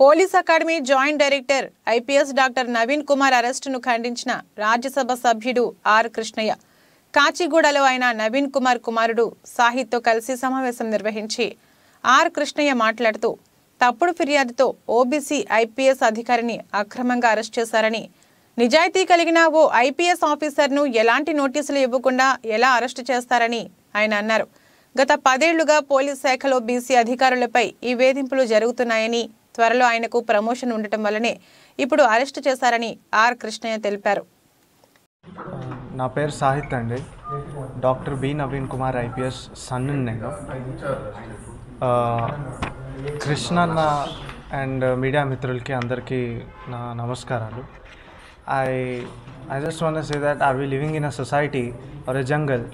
Police academy joint director IPS doctor Naveen Kumar అరెస్టును ఖండించిన రాజ్యసభ సభ్యుడు ఆర్ కృష్ణయ్య. కాచిగూడలో ఆయన నవీన్ కుమార్ కుమారుడు సాహిత్తో కలిసి సమావేశం నిర్వహించి ఆర్ కృష్ణయ్య మాట్లాడుతూ తప్పుడు ఫిర్యాదుతో ఓబీసీ ఐపీఎస్ అధికారిని అక్రమంగా అరెస్ట్ చేశారని నిజాయితీ కలిగిన ఓ ఐపీఎస్ ఆఫీసర్ను ఎలాంటి నోటీసులు ఇవ్వకుండా ఎలా అరెస్టు చేస్తారని ఆయన అన్నారు. గత పదేళ్ళుగా పోలీస్ శాఖలో బీసీ అధికారులపై ఈ వేధింపులు జరుగుతున్నాయని త్వరలో ఆయనకు ప్రమోషన్ ఉండటం వల్లనే ఇప్పుడు అరెస్టు చేశారని ఆర్ కృష్ణయ్య తెలిపారు. నా పేరు సాహిత్ అండి. Doctor B Naveen Kumar IPS son నేను కృష్ణన్న అండ్ మీడియా మిత్రులకి అందరికీ నా నమస్కారాలు. I I just want say that are we living in a society or a jungle.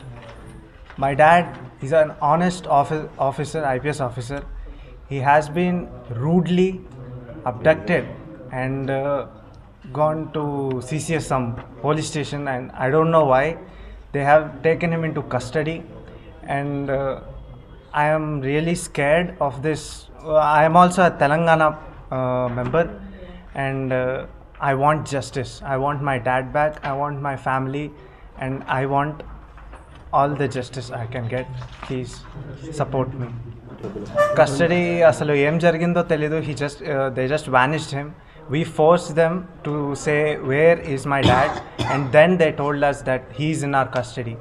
My dad is an honest offi officer IPS officer. He has been rudely abducted and uh, gone to CCS, some police station, and I don't know why. They have taken him into custody, and uh, I am really scared of this. I am also a Telangana uh, member, and uh, I want justice. I want my dad back. I want my family, and I want all the justice I can get. Please support me. Custody అసలు ఏం జరిగిందో తెలీదు. He just they just vanished him we force them to say where is my dad and then they told us that he is in our custody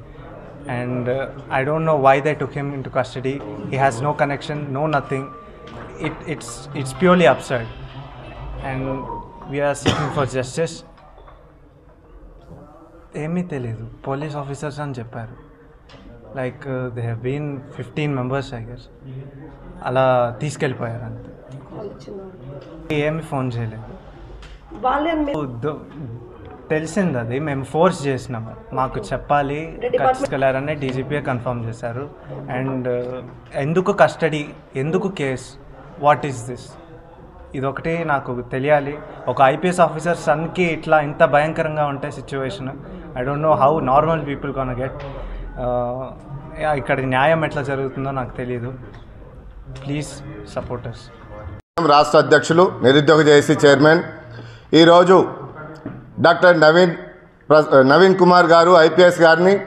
and I don't know why they took him in to custody he has no connection no nothing it it's it's purely absurd and we are seeking for justice ఏమీ తెలియదు police officers అని చెప్పారు. Like they have been fifteen members I guess అలా తీసుకెళ్ళిపోయారు అంతే ఏమి phone చేయలేదు. The- తెలిసింది అది. మేము ఫోర్స్ చేసినాము మాకు చెప్పాలి తీసుకెళ్ళారని డీజీపీ కన్ఫర్మ్ చేశారు. అండ్ ఎందుకు కస్టడీ ఎందుకు కేస్? వాట్ ఈస్ దిస్ ఇదొకటి నాకు తెలియాలి. ఒక ఐపీఎస్ ఆఫీసర్ సన్కి ఇట్లా ఇంత భయంకరంగా ఉంటే situation I don't know how normal people gonna get ఇక్కడ న్యాయం ఎట్లా జరుగుతుందో నాకు తెలియదు ప్లీజ్ సపోర్టర్స్ రాష్ట్ర అధ్యక్షులు నిరుద్యోగ జేసీ చైర్మన్. ఈరోజు డాక్టర్ నవీన్ ప్ర- నవీన్ కుమార్ గారు ఐపీఎస్ గారిని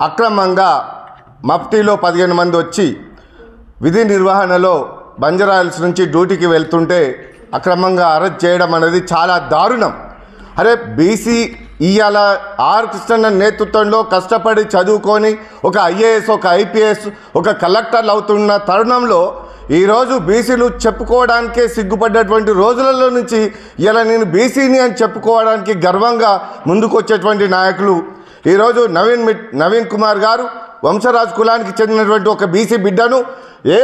అక్రమంగా మఫ్టీలో పదిహేను మంది వచ్చి విధి నిర్వహణలో బంజరాయిల్స్ నుంచి డ్యూటీకి వెళ్తుంటే అక్రమంగా అరెస్ట్ చేయడం అనేది చాలా దారుణం. అరే బీసీ ఇవాళ ఆర్ కృష్ణన్న నేతృత్వంలో కష్టపడి చదువుకొని ఒక ఐఏఎస్ ఒక ఐపీఎస్ ఒక కలెక్టర్లు అవుతున్న తరుణంలో ఈరోజు బీసీలు చెప్పుకోవడానికే సిగ్గుపడ్డటువంటి రోజులలో నుంచి ఇలా నేను బీసీని అని చెప్పుకోవడానికి గర్వంగా ముందుకొచ్చేటువంటి నాయకులు. ఈరోజు నవీన్ నవీన్ కుమార్ గారు వంశరాజ్ కులానికి చెందినటువంటి ఒక బీసీ బిడ్డను ఏ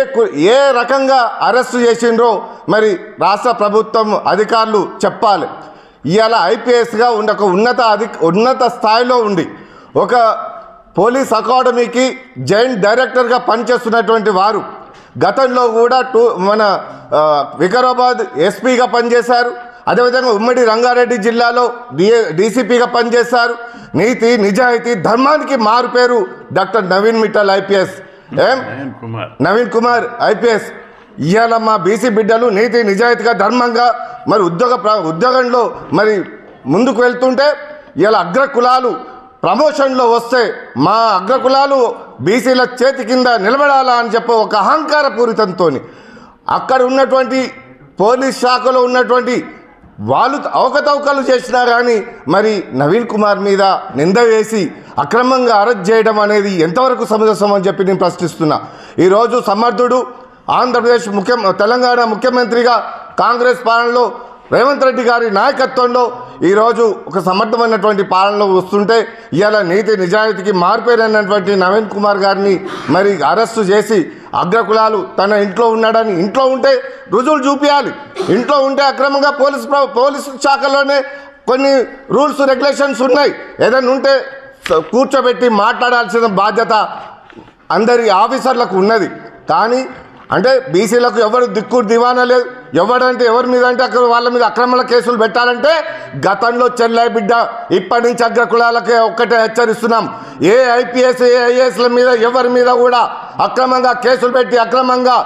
ఏ రకంగా అరెస్టు చేసిండ్రో మరి రాష్ట్ర ప్రభుత్వం అధికారులు చెప్పాలి. ఇవాళ ఐపీఎస్గా ఉండి ఒక ఉన్నత అధి ఉన్నత స్థాయిలో ఉండి ఒక పోలీస్ అకాడమీకి జాయింట్ డైరెక్టర్గా పనిచేస్తున్నటువంటి వారు గతంలో కూడా టూ మన వికారాబాద్ ఎస్పీగా పనిచేశారు అదేవిధంగా ఉమ్మడి రంగారెడ్డి జిల్లాలో డిఏ డీసీపీగా పనిచేశారు నీతి నిజాయితీ ధర్మానికి మారు పేరు doctor Naveen Mittal IPS Naveen Kumar IPS. ఇవాళ మా బీసీ బిడ్డలు నీతి నిజాయితీగా ధర్మంగా మరి ఉద్యోగ ప్ర- ఉద్యోగంలో మరి ముందుకు వెళ్తుంటే ఇవాళ అగ్ర కులాలు ప్రమోషన్లో వస్తే మా అగ్ర కులాలు బీసీల చేతి కింద నిలబడాలా అని చెప్పి ఒక అహంకార పూరితంతో అక్కడ ఉన్నటువంటి పోలీస్ శాఖలో ఉన్నటువంటి వాళ్ళు అవకతవకలు చేసినా కానీ మరి నవీన్ కుమార్ మీద నింద వేసి అక్రమంగా అరెస్ట్ చేయడం అనేది ఎంతవరకు సమంజసం అని చెప్పి నేను ప్రశ్నిస్తున్నా. ఈరోజు సమర్థుడు ఆంధ్రప్రదేశ్ ముఖ్య తెలంగాణ ముఖ్యమంత్రిగా కాంగ్రెస్ పాలనలో రేవంత్ రెడ్డి గారి నాయకత్వంలో ఈరోజు ఒక సమర్థమైనటువంటి పాలనలో వస్తుంటే ఇవాళ నీతి నిజాయితీకి మారిపోయినటువంటి నవీన్ కుమార్ గారిని మరి అరెస్టు చేసి అగ్రకులాలు తన ఇంట్లో ఉన్నాడని ఇంట్లో ఉంటే రుజువులు చూపించాలి ఇంట్లో ఉంటే అక్రమంగా పోలీస్ పోలీసు శాఖలోనే కొన్ని రూల్స్ రెగ్యులేషన్స్ ఉన్నాయి. ఏదైనా ఉంటే కూర్చోబెట్టి మాట్లాడాల్సిన బాధ్యత అందరి ఆఫీసర్లకు ఉన్నది. కానీ అంటే బీసీలకు ఎవరు దిక్కు దివానా లేదు. ఎవడంటే ఎవరి మీద అంటే అక్కడ వాళ్ళ మీద అక్రమాల కేసులు పెట్టాలంటే గతంలో చెల్లై బిడ్డ ఇప్పటి నుంచి అగ్ర కులాలకే ఒక్కటే హెచ్చరిస్తున్నాం. ఏ ఐపీఎస్ ఏ ఐఏఎస్ల మీద ఎవరి మీద కూడా అక్రమంగా కేసులు పెట్టి అక్రమంగా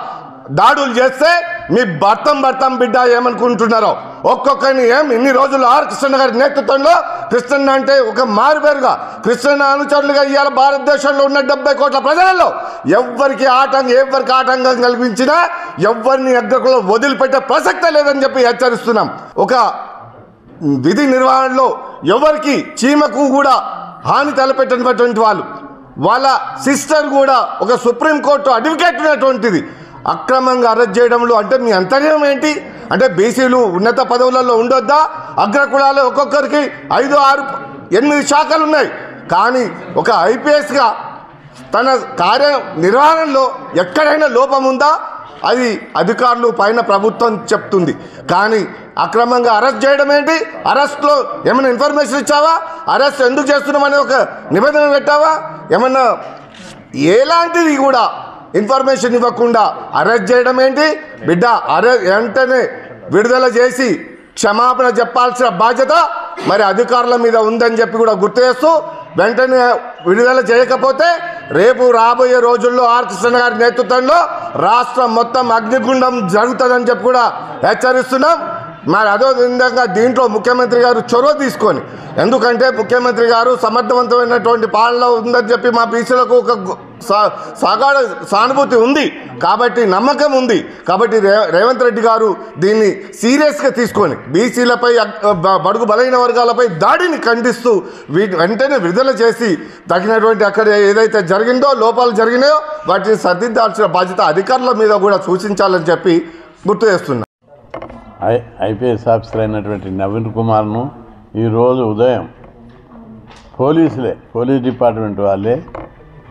దాడులు చేస్తే మీ భర్తం భర్తం బిడ్డ ఏమనుకుంటున్నారో? ఒక్కొక్కరిని ఏం ఇన్ని రోజులు ఆర్ కృష్ణ గారి నేతృత్వంలో కృష్ణ అంటే ఒక మారుపేరుగా. కృష్ణ అనుచరులుగా ఇవాళ భారతదేశంలో ఉన్న డెబ్బై కోట్ల ప్రజలలో ఎవ్వరికి ఆటంకం ఎవరికి ఆటంకం కలిగించినా ఎవరిని అగ్రకులో వదిలిపెట్టే ప్రసక్తే లేదని చెప్పి హెచ్చరిస్తున్నాం. ఒక విధి నిర్వహణలో ఎవరికి చీమకు కూడా హాని తలపెట్టినటువంటి వాళ్ళు వాళ్ళ సిస్టర్ కూడా ఒక సుప్రీంకోర్టు అడ్వకేట్ ఉన్నటువంటిది. అక్రమంగా అరెస్ట్ చేయడంలో అంటే మీ అంతర్యం ఏంటి? అంటే బీసీలు ఉన్నత పదవులలో ఉండొద్దా? అగ్రకులాలు ఒక్కొక్కరికి ఐదు ఆరు ఎనిమిది శాఖలు ఉన్నాయి. కానీ ఒక ఐపీఎస్గా తన కార్య నిర్వహణలో ఎక్కడైనా లోపం ఉందా? అది అధికారులు పైన ప్రభుత్వం చెప్తుంది. కానీ అక్రమంగా అరెస్ట్ చేయడం ఏంటి? అరెస్ట్లో ఏమైనా ఇన్ఫర్మేషన్ ఇచ్చావా? అరెస్ట్ ఎందుకు చేస్తున్నామని ఒక నిబంధన పెట్టావా? ఏమన్నా ఎలాంటిది కూడా ఇన్ఫర్మేషన్ ఇవ్వకుండా అరెస్ట్ చేయడం ఏంటి? బిడ్డ అరె వెంటనే విడుదల చేసి క్షమాపణ చెప్పాల్సిన బాధ్యత మరి అధికారుల మీద ఉందని చెప్పి కూడా గుర్తు చేస్తూ వెంటనే విడుదల చేయకపోతే రేపు రాబోయే రోజుల్లో ఆర్. కృష్ణ గారి నేతృత్వంలో రాష్ట్రం మొత్తం అగ్నిగుండం జరుగుతుందని చెప్పి కూడా హెచ్చరిస్తున్నాం. మరి అదో విధంగా దీంట్లో ముఖ్యమంత్రి గారు చొరవ తీసుకొని ఎందుకంటే ముఖ్యమంత్రి గారు సమర్థవంతమైనటువంటి పాలన ఉందని చెప్పి మా బీసీలకు ఒక గు- సాగాఢ సానుభూతి ఉంది. కాబట్టి నమ్మకం ఉంది. కాబట్టి రేవంత్ రెడ్డి గారు దీన్ని సీరియస్గా తీసుకొని బీసీలపై బడుగు బలైన వర్గాలపై దాడిని ఖండిస్తూ వీటి వెంటనే విడుదల చేసి తగినటువంటి అక్కడ ఏదైతే జరిగిందో లోపాలు జరిగినాయో వాటిని సర్దిద్దాల్సిన బాధ్యత అధికారుల మీద కూడా సూచించాలని చెప్పి గుర్తు చేస్తున్నా ఐ ఐపీఎస్ ఆఫీసర్ అయినటువంటి నవీన్ కుమార్ను ఈరోజు ఉదయం పోలీసులే పోలీస్ డిపార్ట్మెంట్ వాళ్ళే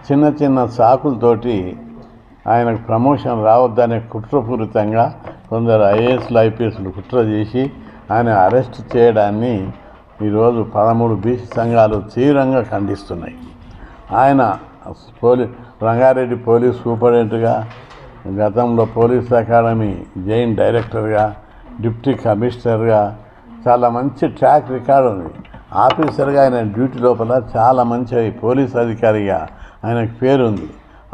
చిన్న చిన్న సాకులతోటి ఆయనకు ప్రమోషన్ రావద్దనే కుట్రపూరితంగా కొందరు ఐఏఎస్లు ఐపీఎస్లు కుట్ర చేసి ఆయన అరెస్ట్ చేయడాన్ని ఈరోజు పదమూడు బీసీ సంఘాలు తీవ్రంగా ఖండిస్తున్నాయి. ఆయన పోలీ రంగారెడ్డి పోలీస్ సూపరింటెంట్గా గతంలో పోలీస్ అకాడమీ జైన్ డైరెక్టర్గా డిప్టీ కమిషనర్గా చాలా మంచి ట్రాక్ రికార్డ్ ఉంది. ఆఫీసర్గా ఆయన డ్యూటీ లోపల చాలా మంచి పోలీస్ అధికారిగా ఆయనకు పేరుంది.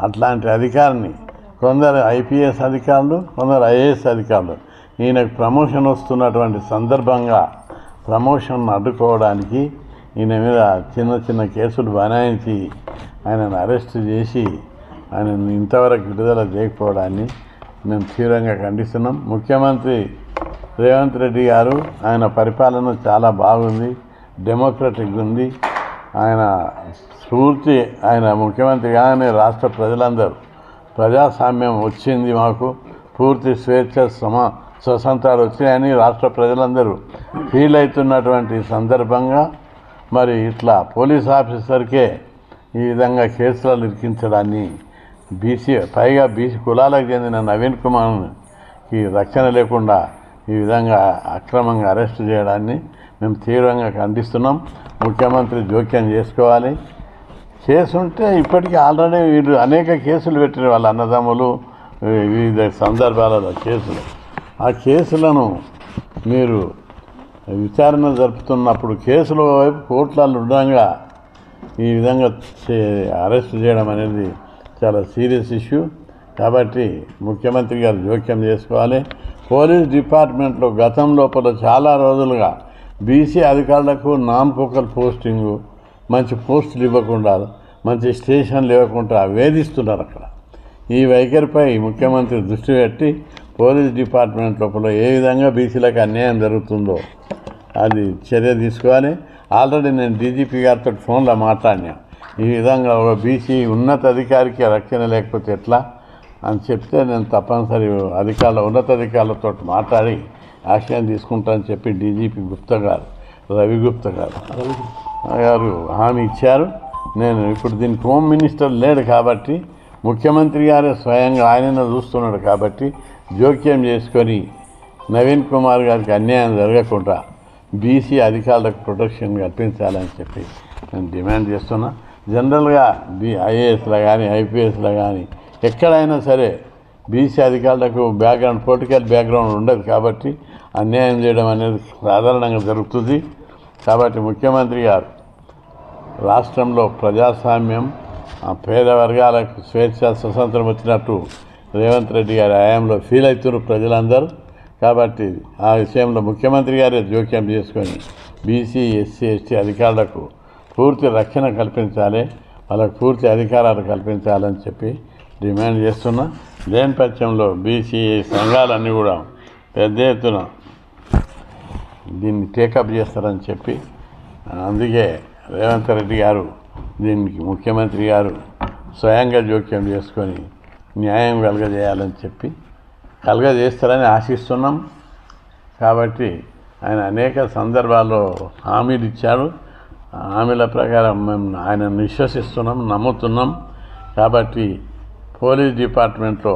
అట్లాంటి అధికారిని కొందరు ఐపీఎస్ అధికారులు కొందరు ఐఏఎస్ అధికారులు. ఈయనకు ప్రమోషన్ వస్తున్నటువంటి సందర్భంగా ప్రమోషన్ అడ్డుకోవడానికి ఈయన మీద చిన్న చిన్న కేసులు బనాయించి ఆయనను అరెస్ట్ చేసి ఆయనను ఇంతవరకు విడుదల చేయకపోవడాన్ని మేము తీవ్రంగా ఖండిస్తున్నాం. ముఖ్యమంత్రి రేవంత్ రెడ్డి గారు ఆయన పరిపాలన చాలా బాగుంది డెమోక్రటిక్ ఉంది. ఆయన స్ఫూర్తి ఆయన ముఖ్యమంత్రిగానే రాష్ట్ర ప్రజలందరూ. ప్రజాస్వామ్యం వచ్చింది మాకు పూర్తి స్వేచ్ఛ సమ స్వతంత్రాలు వచ్చాయని రాష్ట్ర ప్రజలందరూ ఫీల్ అవుతున్నటువంటి సందర్భంగా మరి ఇట్లా పోలీస్ ఆఫీసర్కే ఈ విధంగా కేసులను ఇరికించడాన్ని బీసీ పైగా బీసీ కులాలకు చెందిన నవీన్ కుమార్కి రక్షణ లేకుండా ఈ విధంగా అక్రమంగా అరెస్ట్ చేయడాన్ని మేము తీవ్రంగా ఖండిస్తున్నాం. ముఖ్యమంత్రి జోక్యం చేసుకోవాలి. చేసుంటే ఇప్పటికీ ఆల్రెడీ వీళ్ళు అనేక కేసులు పెట్టిన వాళ్ళ అన్నదమ్ములు వివిధ సందర్భాలలో కేసులు. ఆ కేసులను మీరు విచారణ జరుపుతున్నప్పుడు కేసుల వైపు కోట్లాలు ఉండగా ఈ విధంగా అరెస్ట్ చేయడం అనేది చాలా సీరియస్ ఇష్యూ. కాబట్టి ముఖ్యమంత్రి గారు జోక్యం చేసుకోవాలి. పోలీస్ డిపార్ట్మెంట్లో గతం లోపల చాలా రోజులుగా బీసీ అధికారులకు నాన్ పోస్టింగు మంచి పోస్టులు ఇవ్వకుండా మంచి స్టేషన్లు ఇవ్వకుండా వేధిస్తున్నారు అక్కడ. ఈ వైఖరిపై ముఖ్యమంత్రి దృష్టి పెట్టి పోలీస్ డిపార్ట్మెంట్ లోపల ఏ విధంగా బీసీలకు అన్యాయం జరుగుతుందో అది చర్య తీసుకోవాలి. ఆల్రెడీ నేను డీజీపీ గారితో ఫోన్లో మాట్లాడినా. ఈ విధంగా ఒక బీసీ ఉన్నత అధికారికి రక్షణ లేకపోతే ఎట్లా? అని చెప్తే నేను తప్పనిసరి అధికారుల ఉన్నతాధికారులతో మాట్లాడి యాక్షన్ తీసుకుంటానని చెప్పి డీజీపీ గుప్తా గారు రవి గుప్తా గారు గారు హామీ ఇచ్చారు. నేను ఇప్పుడు దీనికి హోమ్ మినిస్టర్ లేడు కాబట్టి ముఖ్యమంత్రి గారే స్వయంగా ఆయన చూస్తున్నాడు కాబట్టి జోక్యం చేసుకొని నవీన్ కుమార్ గారికి అన్యాయం జరగకుండా బీసీ అధికారులకు ప్రొటెక్షన్ కల్పించాలని చెప్పి నేను డిమాండ్ చేస్తున్నా. జనరల్గా బీ ఐఏఎస్లో కానీ ఐపీఎస్లో కానీ ఎక్కడైనా సరే బీసీ అధికారులకు బ్యాక్గ్రౌండ్ పొలిటికల్ బ్యాక్గ్రౌండ్ ఉండదు కాబట్టి అన్యాయం చేయడం అనేది సాధారణంగా జరుగుతుంది. కాబట్టి ముఖ్యమంత్రి గారు రాష్ట్రంలో ప్రజాస్వామ్యం ఆ పేద వర్గాలకు స్వేచ్ఛ స్వతంత్రం వచ్చినట్టు రేవంత్ రెడ్డి గారి హయాంలో ఫీల్ అవుతున్నారు ప్రజలందరూ. కాబట్టి ఆ విషయంలో ముఖ్యమంత్రి గారే జోక్యం చేసుకొని బీసీ ఎస్సీ ఎస్టీ అధికారులకు పూర్తి రక్షణ కల్పించాలి వాళ్ళకు పూర్తి అధికారాలు కల్పించాలని చెప్పి డిమాండ్ చేస్తున్నా. దేనిపత్యంలో పక్షంలో బీసీ సంఘాలన్నీ కూడా పెద్ద ఎత్తున దీన్ని టేకప్ చేస్తారని చెప్పి అందుకే రేవంత్ రెడ్డి గారు దీనికి ముఖ్యమంత్రి గారు స్వయంగా జోక్యం చేసుకొని న్యాయం కలగజేయాలని చెప్పి కలగజేస్తారని ఆశిస్తున్నాం. కాబట్టి ఆయన అనేక సందర్భాల్లో హామీలు ఇచ్చాడు ఆ హామీల ప్రకారం మేము ఆయన విశ్వసిస్తున్నాం నమ్ముతున్నాం. కాబట్టి పోలీస్ డిపార్ట్మెంట్లో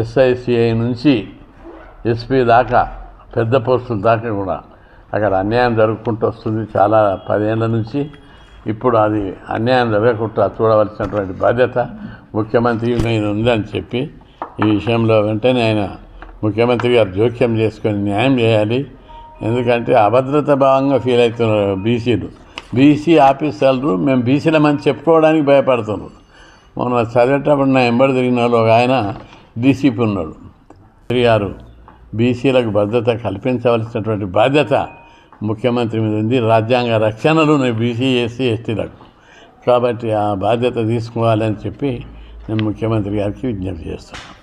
ఎస్ఐసిఐ నుంచి ఎస్పీ దాకా పెద్ద పోస్టుల దాకా కూడా అక్కడ అన్యాయం జరుగుకుంటూ వస్తుంది. చాలా పదేళ్ళ నుంచి ఇప్పుడు అది అన్యాయం జరగకుండా చూడవలసినటువంటి బాధ్యత ముఖ్యమంత్రి నేను ఉందని చెప్పి ఈ విషయంలో వెంటనే ఆయన ముఖ్యమంత్రి గారు జోక్యం చేసుకొని న్యాయం చేయాలి. ఎందుకంటే అభద్రత భావంగా ఫీల్ అవుతున్నారు బీసీలు. బీసీ ఆఫీసర్లు మేము బీసీలమని చెప్పుకోవడానికి భయపడుతున్నారు. మొన్న చదివేటప్పుడు నా ఎంబడి తిరిగిన వాళ్ళు ఒక ఆయన డీసీపీ ఉన్నాడు. గారు బీసీలకు భద్రత కల్పించవలసినటువంటి బాధ్యత ముఖ్యమంత్రి మీద ఉంది. రాజ్యాంగ రక్షణలు ఉన్నాయి బీసీ ఎస్సీ ఎస్టీలకు. కాబట్టి ఆ బాధ్యత తీసుకోవాలని చెప్పి నేను ముఖ్యమంత్రి గారికి విజ్ఞప్తి చేస్తున్నాను.